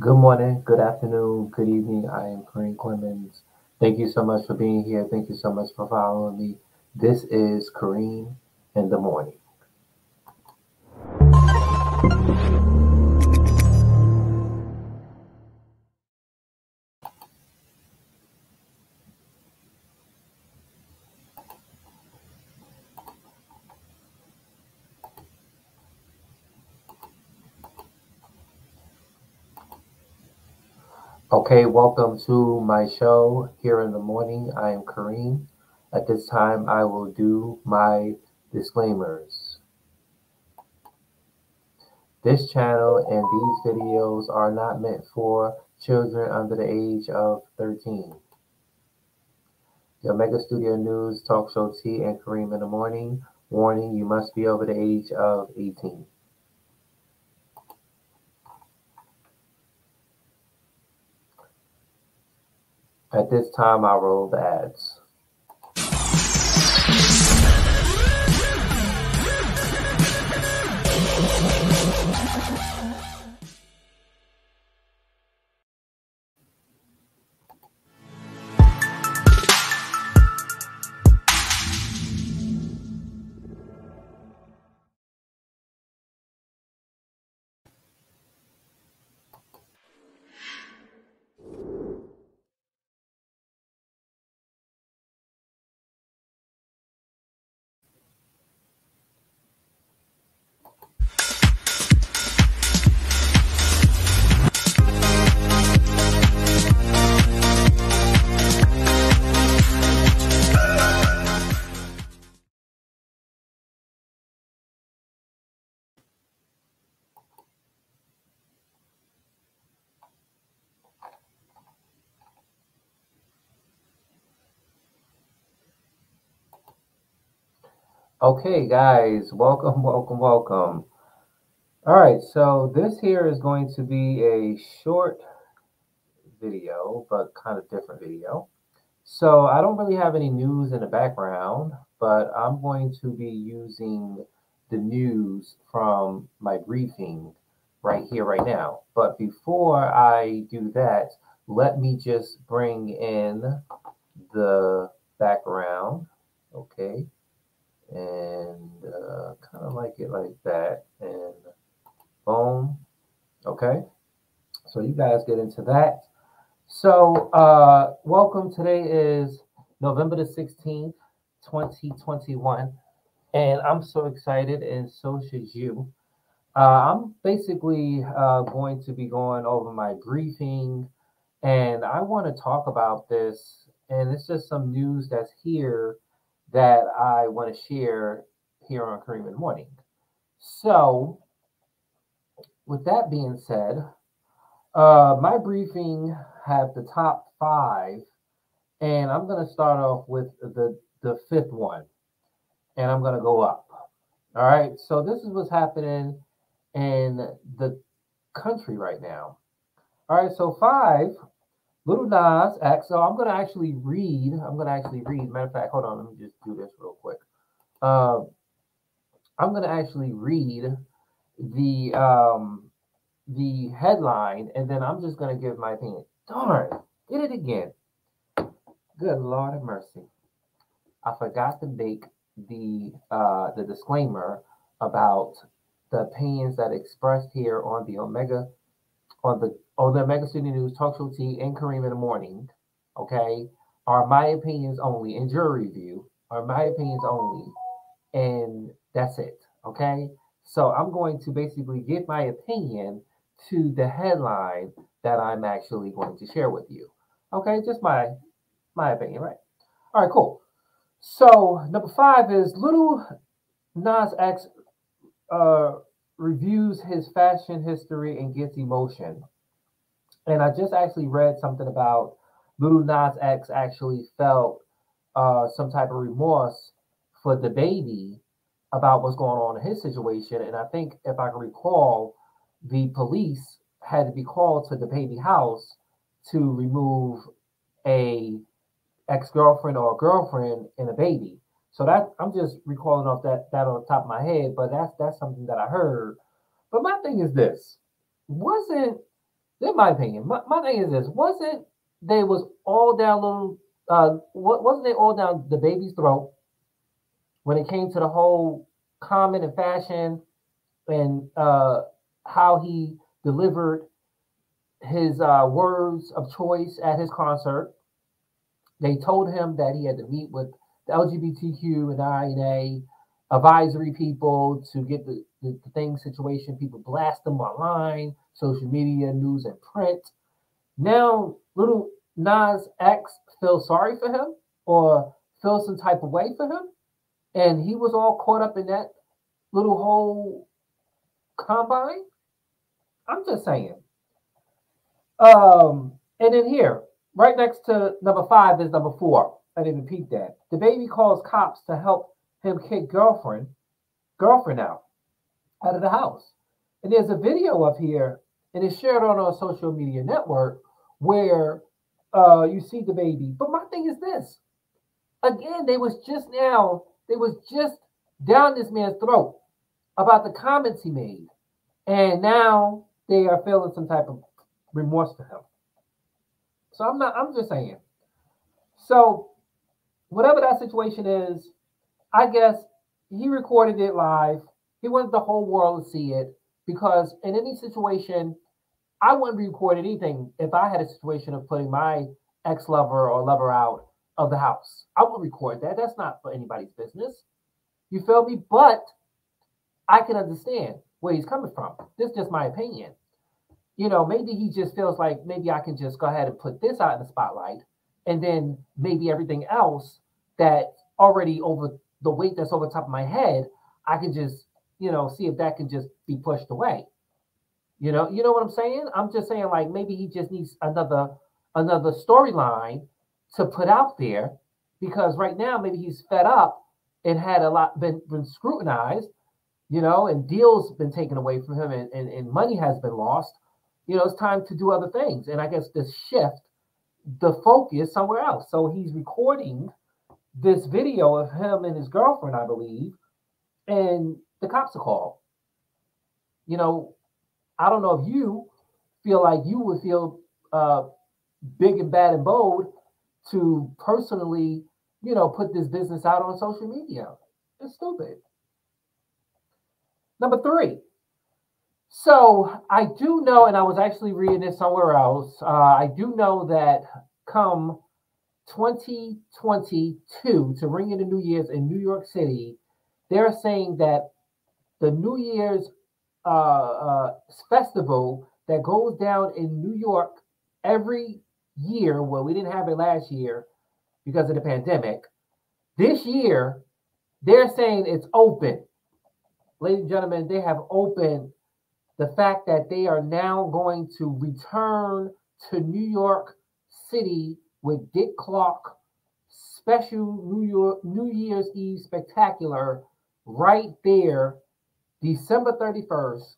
Good morning, good afternoon, good evening. I am Kareem Clemons. Thank you so much for being here. Thank you so much for following me. This is Kareem in the morning. Okay, welcome to my show here in the morning. I am Kareem. At this time, I will do my disclaimers. This channel and these videos are not meant for children under the age of 13. The Omega Studio News Talk Show Tea and Kareem in the morning. Warning, you must be over the age of 18. At this time, I'll roll the ads. Okay, guys, welcome, welcome, welcome. All right, so this here is going to be a short video, but kind of different video. So I don't really have any news in the background, but I'm going to be using the news from my briefing right here, right now. But before I do that, let me just bring in the background, okay? And uh, kind of like it like that and boom okay? So you guys get into that. So uh welcome. Today is november the 16th 2021 and i'm so excited and so should you. Uh, i'm basically uh, going to be going over my briefing and i want to talk about this and it's just some news that's here that I want to share here on Kareem in the Morning. So, with that being said, uh, my briefing have the top five, and I'm going to start off with the the fifth one, and I'm going to go up. All right. So this is what's happening in the country right now. All right. So five Lil Nas X. So I'm going to actually read. I'm going to actually read. Matter of fact, hold on. Let me just do this real quick. Uh, I'm going to actually read the um, the headline, and then I'm just going to give my opinion. Darn, did it again. Good Lord of mercy. I forgot to make the uh, the disclaimer about the opinions that expressed here on the Omega on the on the Omega Studio News Talk Show Tea and Kareem in the morning, okay, are my opinions only and jury review are my opinions only, and that's it. Okay. So I'm going to basically give my opinion to the headline that I'm actually going to share with you. Okay, just my my opinion, right? All right, cool. So number five is Lil Nas X uh, reviews his fashion history and gets emotion. And I just actually read something about Lil Nas X actually felt uh, some type of remorse for DaBaby about what's going on in his situation. And I think if I can recall, the police had to be called to DaBaby house to remove a ex-girlfriend or a girlfriend and a baby. So that I'm just recalling off that that on top of my head, but that's that's something that I heard. But my thing is this: wasn't in my opinion, my, my thing is this: wasn't they was all down little? Uh, wasn't they all down DaBaby's throat when it came to the whole comment and fashion and uh, how he delivered his uh, words of choice at his concert? They told him that he had to meet with the LGBTQ and I and A advisory people to get the, the, the thing situation. People blast them online, social media, news, and print. Now, Lil Nas X feel sorry for him or feel some type of way for him. And he was all caught up in that little whole combine. I'm just saying. Um, and then here, right next to number five is number four. I didn't repeat that. DaBaby calls cops to help him kick girlfriend, girlfriend out, out of the house. And there's a video up here, and it's shared on our social media network where uh, you see DaBaby. But my thing is this: again, they was just now, they was just down this man's throat about the comments he made, and now they are feeling some type of remorse for him. So I'm not. I'm just saying. So whatever that situation is, I guess he recorded it live. He wanted the whole world to see it because in any situation, I wouldn't record anything if I had a situation of putting my ex lover or lover out of the house. I would record that. That's not for anybody's business. You feel me? But I can understand where he's coming from. This is just my opinion. You know, maybe he just feels like maybe I can just go ahead and put this out in the spotlight, and then maybe everything else that already over the weight that's over top of my head, I can just, you know, see if that can just be pushed away. You know, you know what I'm saying? I'm just saying like maybe he just needs another another storyline to put out there because right now maybe he's fed up and had a lot been, been scrutinized, you know, and deals been taken away from him and, and, and money has been lost. You know, it's time to do other things. And I guess this shift the focus somewhere else. So he's recording this video of him and his girlfriend, I believe, and the cops are called. You know, I don't know if you feel like you would feel uh, big and bad and bold to personally, you know, put this business out on social media. It's stupid. Number three. So I do know, and I was actually reading this somewhere else. Uh, I do know that come 2022 to ring in the New Year's in New York City, they're saying that the New Year's uh, uh, festival that goes down in New York every year, well, we didn't have it last year because of the pandemic. This year, they're saying it's open. Ladies and gentlemen, they have opened the fact that they are now going to return to New York City with Dick Clark special New York New Year's Eve spectacular right there, December 31st,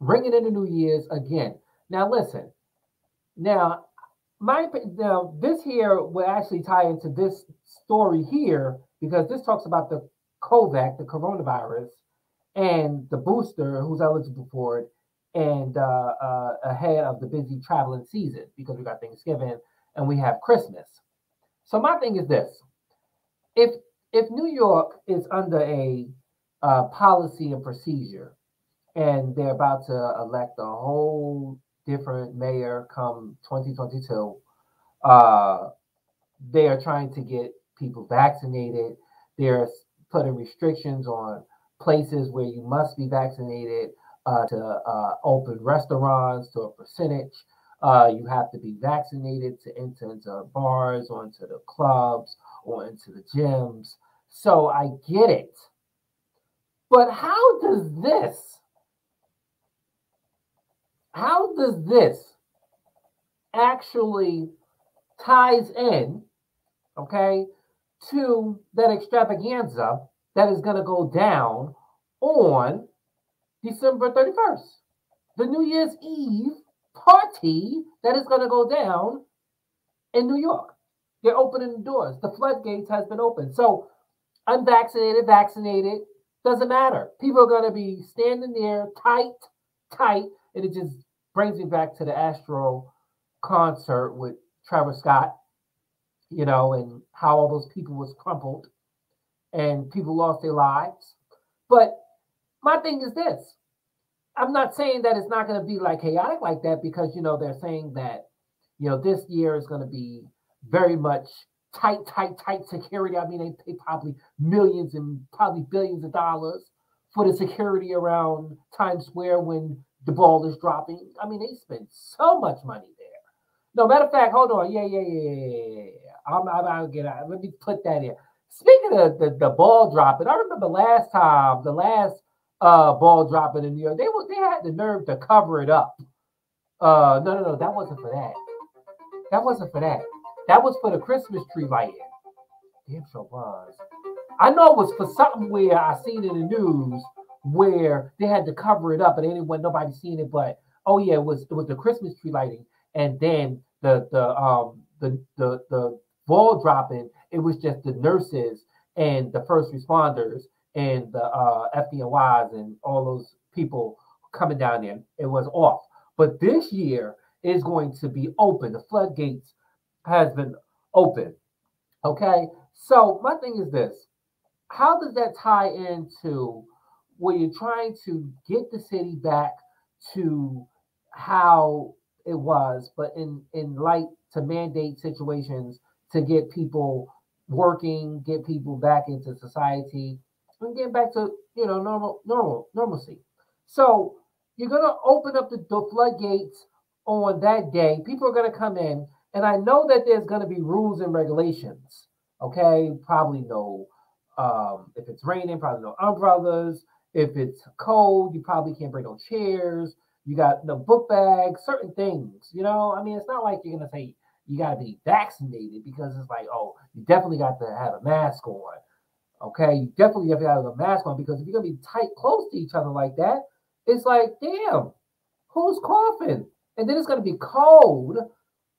ringing in the New Year's again. Now listen, now my now this here will actually tie into this story here because this talks about the COVID, the coronavirus, and the booster who's eligible for it, and uh, uh, ahead of the busy traveling season because we got Thanksgiving and we have Christmas. So my thing is this: if if New York is under a uh, policy and procedure, and they're about to elect a whole different mayor come 2022, uh, they are trying to get people vaccinated. They're putting restrictions on places where you must be vaccinated uh, to uh, open restaurants to a percentage. Uh, you have to be vaccinated to enter into bars or into the clubs or into the gyms. So I get it. But how does this, how does this actually ties in, okay, to that extravaganza that is going to go down on December 31st, the New Year's Eve party that is going to go down in New York. They're opening the doors. The floodgates has been opened. So unvaccinated, vaccinated, doesn't matter. People are going to be standing there tight, tight, and it just brings me back to the Astro concert with Travis Scott, you know, and how all those people was crumpled and people lost their lives. But my thing is this. I'm not saying that it's not going to be like chaotic like that because you know they're saying that you know this year is going to be very much tight, tight, tight security. I mean, they pay probably millions and probably billions of dollars for the security around Times Square when the ball is dropping. I mean, they spend so much money there. No matter of fact, hold on. Yeah, yeah, yeah, yeah, yeah. I'm, I'm, I'll get out. Let me put that in. Speaking of the, the ball dropping, I remember last time, the last uh, ball dropping in New York, they they had the nerve to cover it up. Uh, no, no, no, that wasn't for that. That wasn't for that. That was for the Christmas tree lighting. Damn sure was. I know it was for something where I seen in the news where they had to cover it up and anyone nobody seen it, but oh yeah, it was it was the Christmas tree lighting, and then the the um the the the ball dropping. It was just the nurses and the first responders and the uh, FDNYs and all those people coming down there. It was off, but this year is going to be open. The floodgates has been open. Okay, so my thing is this: how does that tie into where you're trying to get the city back to how it was, but in in light to mandate situations to get people working, get people back into society, and get back to you know normal normal normalcy. So you're gonna open up the, the floodgates on that day. People are gonna come in, and I know that there's gonna be rules and regulations. Okay, probably no. Um, if it's raining, probably no umbrellas. If it's cold, you probably can't bring no chairs. You got no book bags, certain things. You know, I mean, it's not like you're gonna say you got to be vaccinated because it's like, oh, you definitely got to have a mask on. Okay, you definitely have to have a mask on because if you're gonna be tight, close to each other like that, it's like, damn, who's coughing? And then it's gonna be cold.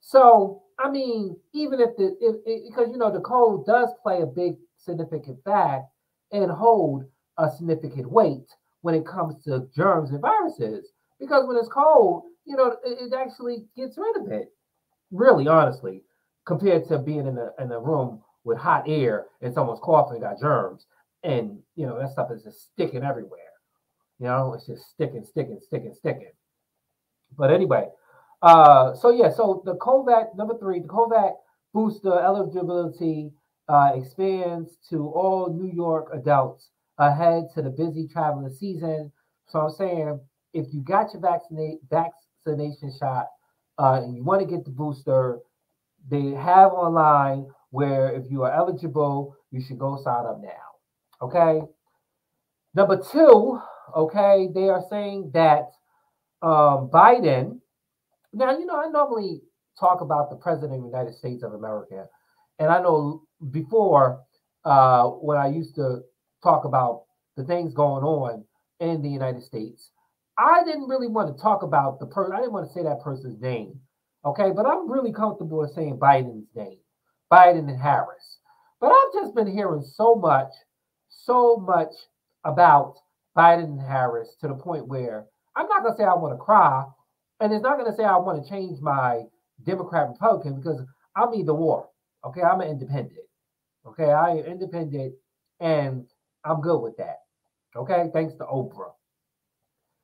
So, I mean, even if the if, if because you know the cold does play a big significant fact and hold a significant weight when it comes to germs and viruses. Because when it's cold, you know, it, it actually gets rid of it really honestly, compared to being in a in a room with hot air and someone's coughing got germs, and you know that stuff is just sticking everywhere. You know, it's just sticking, sticking, sticking, sticking. But anyway, uh, so yeah, so the COVAX number three, the COVAX booster eligibility uh, expands to all New York adults ahead to the busy traveling season. So I'm saying if you got your vaccinate vaccination shot, uh, and you want to get the booster, they have online where if you are eligible, you should go sign up now. Okay. Number two, okay, they are saying that um, Biden. Now, you know, I normally talk about the president of the United States of America, and I know before uh, when I used to talk about the things going on in the United States, I didn't really want to talk about the person. I didn't want to say that person's name. Okay, but I'm really comfortable with saying Biden's name, Biden and Harris. But I've just been hearing so much, so much about Biden and Harris to the point where I'm not going to say I want to cry, and it's not going to say I want to change my Democrat Republican because I'm either war. Okay, I'm an independent. Okay, I am independent, and I'm good with that. Okay, thanks to Oprah.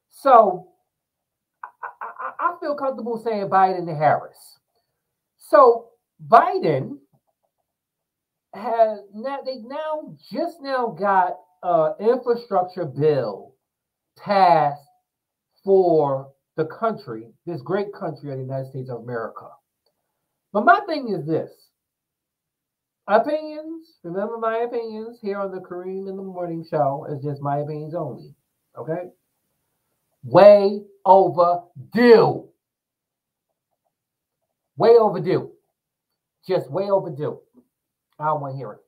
So I, I, I feel comfortable saying Biden and Harris. So Biden has now they now just now got an infrastructure bill passed for the country, this great country of the United States of America. But my thing is this opinions, remember my opinions here on the Kareem in the Morning Show is just my opinions only. Okay? way overdue. Way overdue. Just way overdue. I don't want to hear it.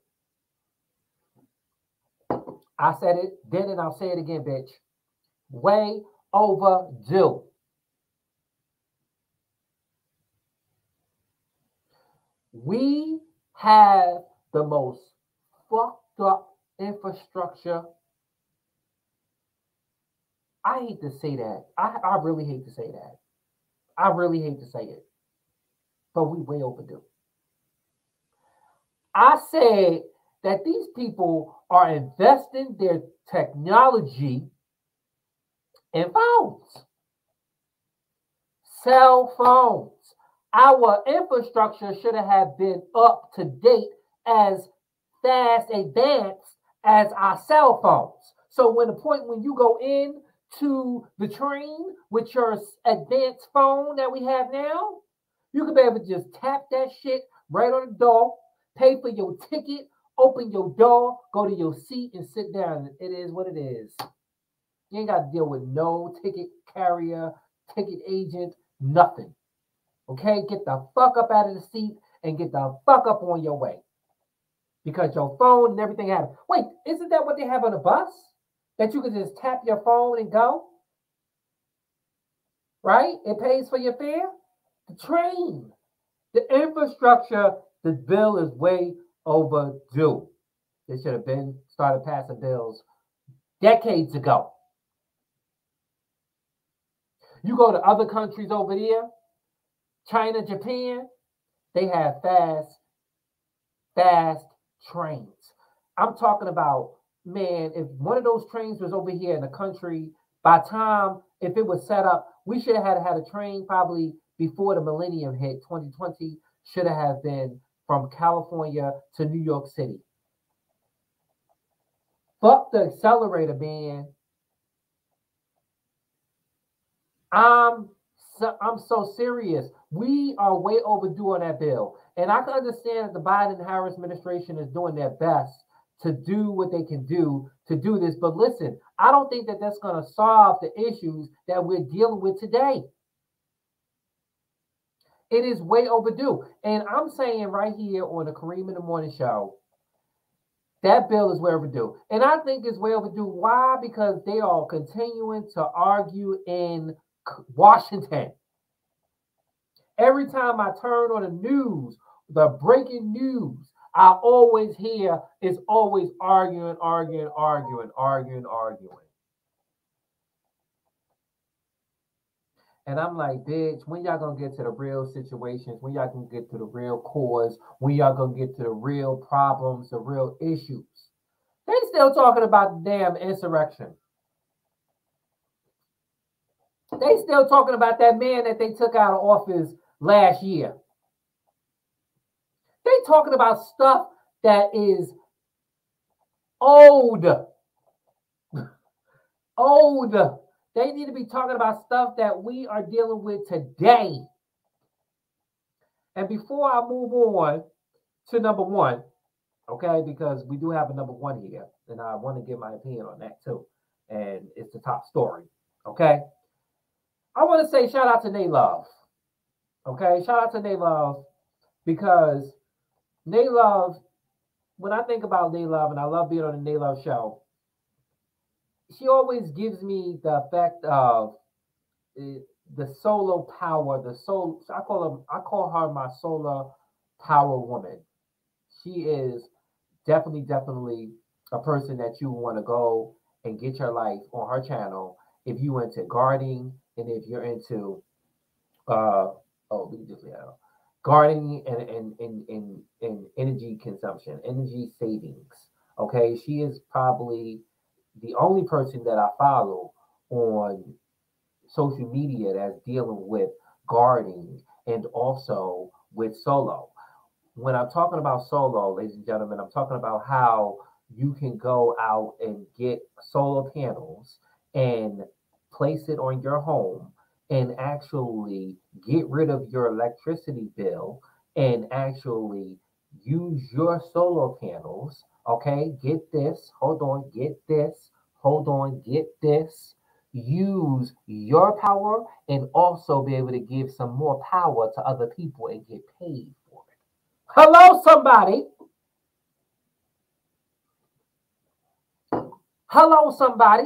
I said it then and I'll say it again, bitch. Way overdue. We have the most fucked up infrastructure I hate to say that. I, I really hate to say that. I really hate to say it, but we way overdue. I said that these people are investing their technology in phones, cell phones. Our infrastructure should have been up to date as fast advanced as our cell phones. So when the point when you go in to the train with your advanced phone that we have now, you can be able to just tap that shit right on the door, pay for your ticket, open your door, go to your seat, and sit down. It is what it is. You ain't got to deal with no ticket carrier, ticket agent, nothing. Okay, get the fuck up out of the seat and get the fuck up on your way. Because your phone and everything have. Wait, isn't that what they have on the bus? That you can just tap your phone and go? Right? It pays for your fare? The train. The infrastructure, the bill is way overdue. They should have been started passing bills decades ago. You go to other countries over there, China, Japan, they have fast, fast trains. I'm talking about, man, if one of those trains was over here in the country, by time, if it was set up, we should have had, a train probably before the millennium hit, 2020, should have been from California to New York City. Fuck the accelerator, man. I'm so, I'm so serious. We are way overdue on that bill. And I can understand that the Biden Harris administration is doing their best to do what they can do to do this. But listen, I don't think that that's going to solve the issues that we're dealing with today. It is way overdue. And I'm saying right here on the Kareem in the Morning Show, that bill is way overdue. And I think it's way overdue. Why? Because they are continuing to argue in Washington. Every time I turn on the news, the breaking news, I always hear is always arguing, arguing, arguing, arguing, arguing. And I'm like, bitch, when y'all gonna get to the real situations, when y'all gonna get to the real cause, when y'all gonna get to the real problems, the real issues? They still talking about the damn insurrection. They still talking about that man that they took out of office last year. They talking about stuff that is old. old. They need to be talking about stuff that we are dealing with today. And before I move on to number one, okay, because we do have a number one here, and I want to give my opinion on that too. And it's the top story, okay? I want to say shout out to Nate Love, okay? Shout out to Nate Love because Nate Love, when I think about Nate Love, and I love being on the Nate Love show, she always gives me the effect of uh, the solo power, the soul. I call her, I call her my solar power woman. She is definitely, definitely a person that you want to go and get your life on her channel if you into gardening and if you're into uh oh we just yeah gardening and and, and and and energy consumption, energy savings. Okay, she is probably the only person that I follow on social media that's dealing with gardening and also with solo. When I'm talking about solo, ladies and gentlemen, I'm talking about how you can go out and get solar panels and place it on your home and actually get rid of your electricity bill and actually use your solar panels Okay, get this. Hold on, get this. Hold on, get this. Use your power and also be able to give some more power to other people and get paid for it. Hello, somebody. Hello, somebody.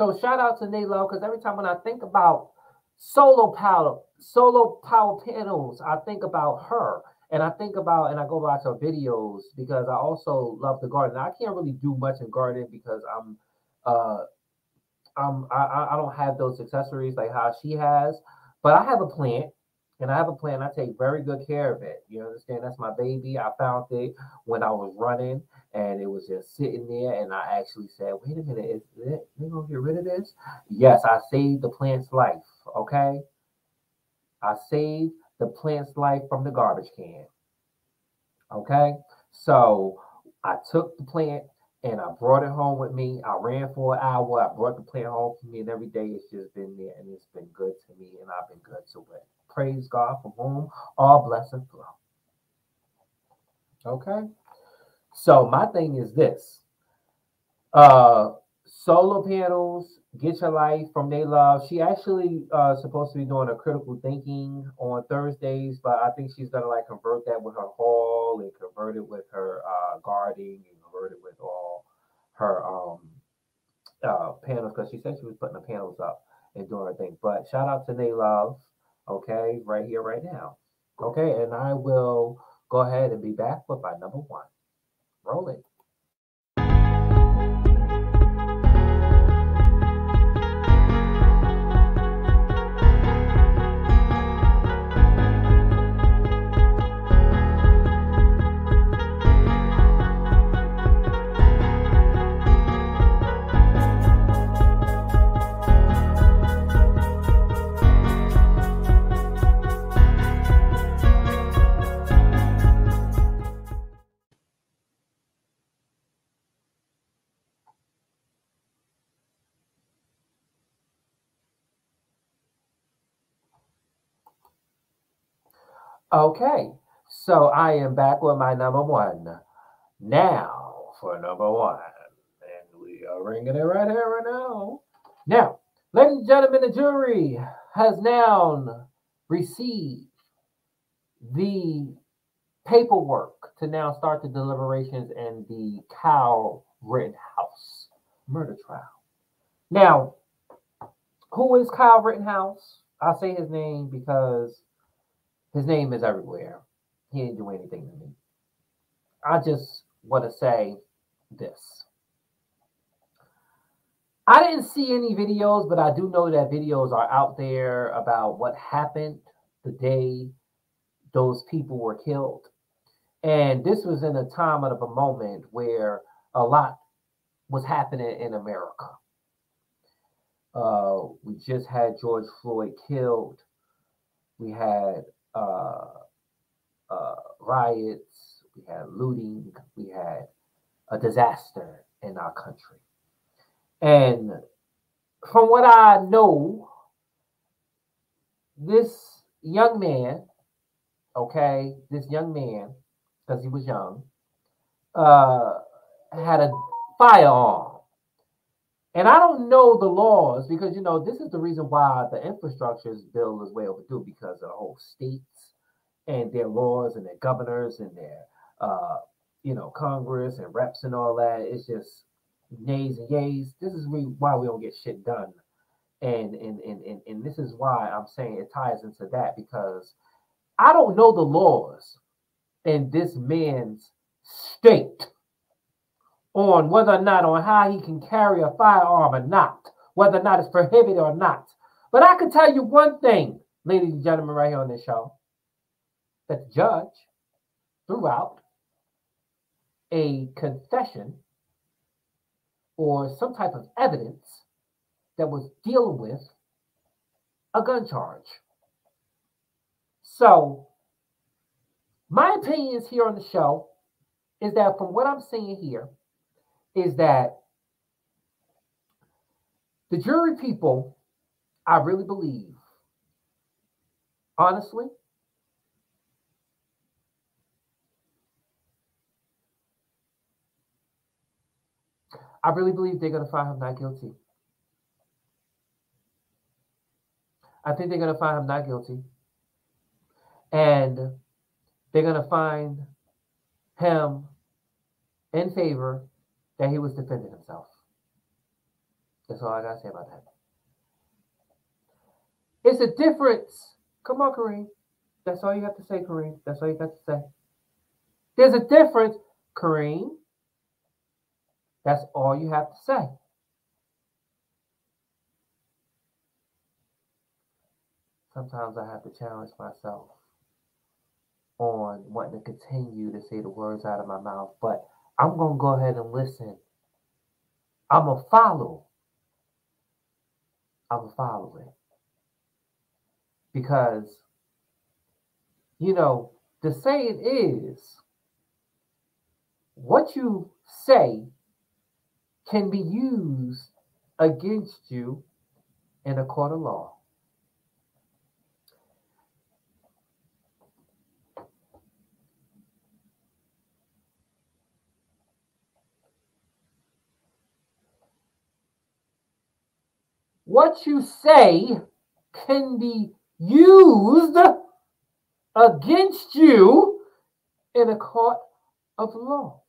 So shout out to Nalo because every time when I think about solar power, solar power panels, I think about her and I think about and I go watch her videos because I also love the garden. I can't really do much in gardening because I'm uh I'm I, I don't have those accessories like how she has, But I have a plant, and I have a plant. I take very good care of it. You understand? That's my baby. I found it when I was running, and it was just sitting there. And I actually said, "Wait a minute, is it, they gonna get rid of this?" Yes, I saved the plant's life. Okay, I saved the plant's life from the garbage can. Okay, so I took the plant and I brought it home with me. I ran for an hour. I brought the plant home for me, and every day it's just been there, and it's been good to me, and I've been good to it. Praise God from whom all blessings flow. Okay, so my thing is this: uh, solar panels. Get your life from They Love. She actually uh supposed to be doing a critical thinking on Thursdays, but I think she's gonna like convert that with her hall and convert it with her uh guarding and convert it with all her um uh panels because she said she was putting the panels up and doing her thing. But shout out to Nay Love, okay, right here, right now. Okay, and I will go ahead and be back with my number one. Roll it. Okay, so I am back with my number one. Now for number one. And we are ringing it right here, right now. Now, ladies and gentlemen, the jury has now received the paperwork to now start the deliberations in the Kyle Rittenhouse murder trial. Now, who is Kyle Rittenhouse? I say his name because his name is everywhere. He didn't do anything to me. I just want to say this. I didn't see any videos, but I do know that videos are out there about what happened the day those people were killed. And this was in a time of a moment where a lot was happening in America. Uh, we just had George Floyd killed. We had uh, uh, riots, we had looting, we had a disaster in our country. And from what I know, this young man, okay, this young man, because he was young, uh, had a firearm. And I don't know the laws because you know this is the reason why the infrastructure bill is way overdue because of the whole states and their laws and their governors and their uh, you know Congress and reps and all that. It's just nays and yays. This is why we don't get shit done. And, and and and and this is why I'm saying it ties into that because I don't know the laws in this man's state on whether or not on how he can carry a firearm or not, whether or not it's prohibited or not. But I can tell you one thing, ladies and gentlemen, right here on this show, that the judge threw out a confession or some type of evidence that was dealing with a gun charge. So, my opinions here on the show is that from what I'm seeing here, is that the jury people, I really believe, honestly, I really believe they're going to find him not guilty. I think they're going to find him not guilty. And they're going to find him in favor that he was defending himself. That's all I gotta say about that. It's a difference. Come on, Kareem. That's all you have to say, Kareem. That's all you got to say. There's a difference, Kareem. That's all you have to say. sometimes I have to challenge myself on wanting to continue to say the words out of my mouth, but I'm going to go ahead and listen. I'm going to follow. I'm going to follow it. Because, you know, the saying is what you say can be used against you in a court of law. What you say can be used against you in a court of law.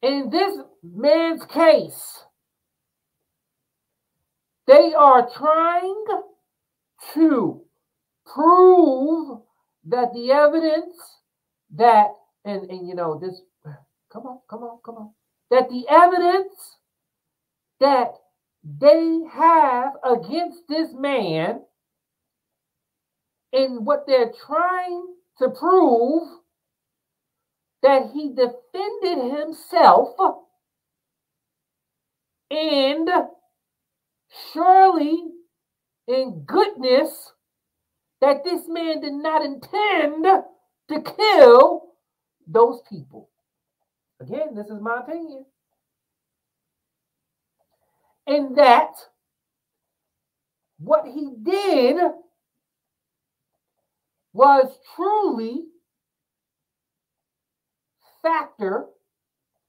In this man's case, they are trying to prove that the evidence that, and, and you know, this, come on, come on, come on, that the evidence that they have against this man and what they're trying to prove that he defended himself and surely in goodness that this man did not intend to kill those people. Again, this is my opinion. And that what he did was truly factor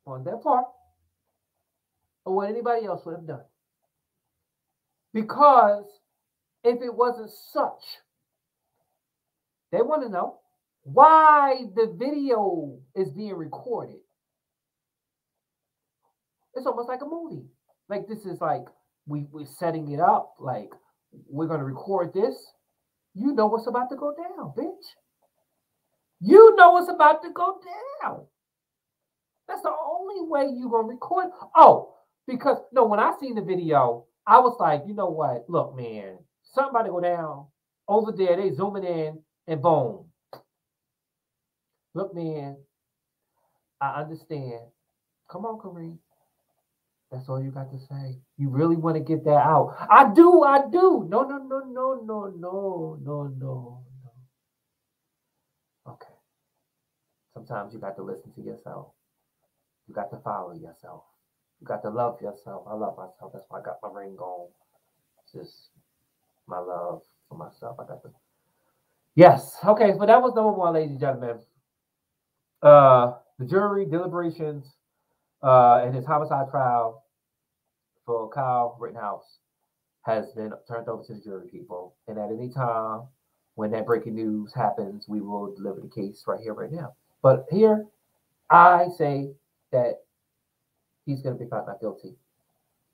on their part or what anybody else would have done. Because if it wasn't such, they want to know why the video is being recorded. It's almost like a movie. Like this is like we we're setting it up. Like we're gonna record this. You know what's about to go down, bitch. You know what's about to go down. That's the only way you're gonna record. Oh, because no, when I seen the video, I was like, you know what? Look, man, somebody go down over there. They zooming in and boom. Look, man, I understand. Come on, Kareem. That's all you got to say. You really want to get that out. I do, I do. No, no, no, no, no, no, no, no, no. Okay. Sometimes you got to listen to yourself. You got to follow yourself. You got to love yourself. I love myself. That's why I got my ring on. It's just my love for myself. I got to. Yes. Okay. So that was number one, ladies and gentlemen. Uh, the jury deliberations uh, in his homicide trial for Kyle Rittenhouse has been turned over to the jury people. And at any time when that breaking news happens, we will deliver the case right here, right now. But here, I say that he's going to be found not guilty.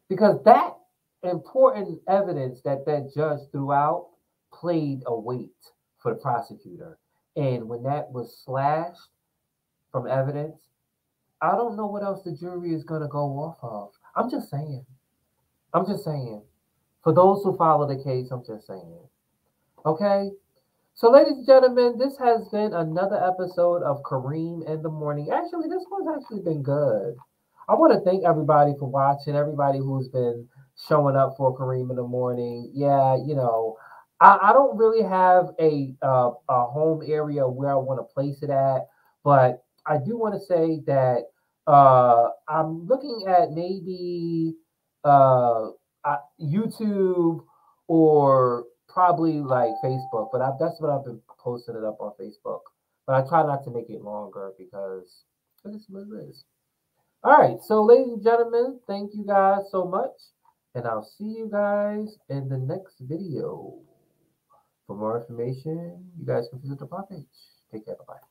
Because that important evidence that that judge threw out played a weight for the prosecutor. And when that was slashed from evidence, I don't know what else the jury is going to go off of. I'm just saying. I'm just saying. For those who follow the case, I'm just saying. Okay? So, ladies and gentlemen, this has been another episode of Kareem in the Morning. Actually, this one's actually been good. I want to thank everybody for watching, everybody who's been showing up for Kareem in the Morning. Yeah, you know, I, don't really have a, uh, a home area where I want to place it at, but I do want to say that uh, I'm looking at maybe uh, YouTube or probably like Facebook, but I, that's what I've been posting it up on Facebook. But I try not to make it longer because it's what it is. All right, so ladies and gentlemen, thank you guys so much, and I'll see you guys in the next video. For more information, you guys can visit the blog page. Take care, bye.